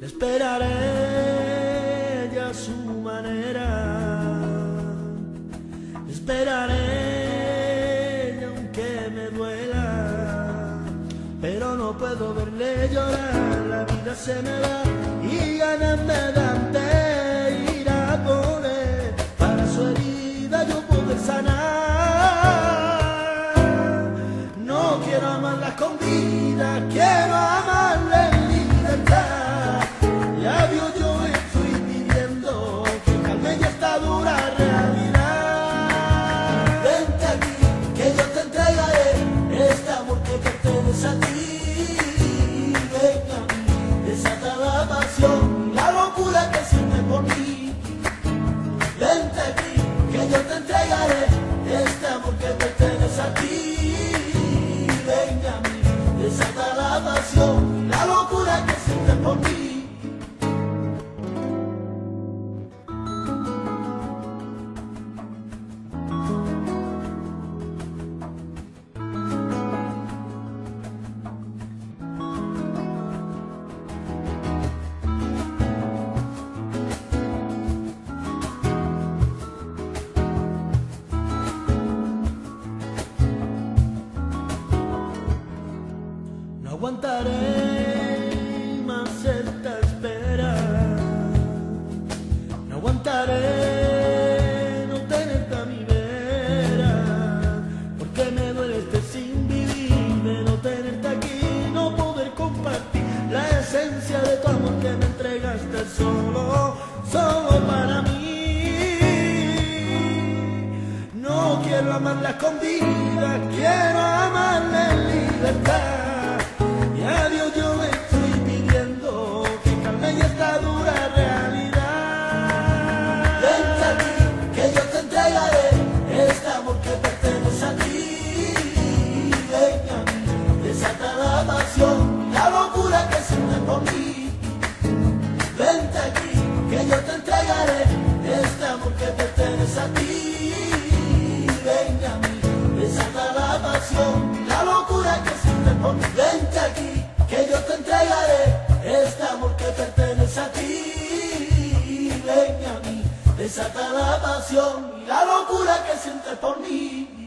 esperaré ya su manera, esperaré aunque me duela, pero no puedo verle llorar, la vida se me va y ganas me dan de ir a por él, para su herida yo poder sanar. No quiero amarla con vida, quiero la pasión, la locura que sientes aguantaré más esta espera. No aguantaré no tenerte a mi vera. Porque me duele este sin vivir, de no tenerte aquí, no poder compartir la esencia de tu amor que me entregaste solo, solo para mí. No quiero amarla escondida, quiero amarla A mí, desata la pasión, la locura que sientes por mí.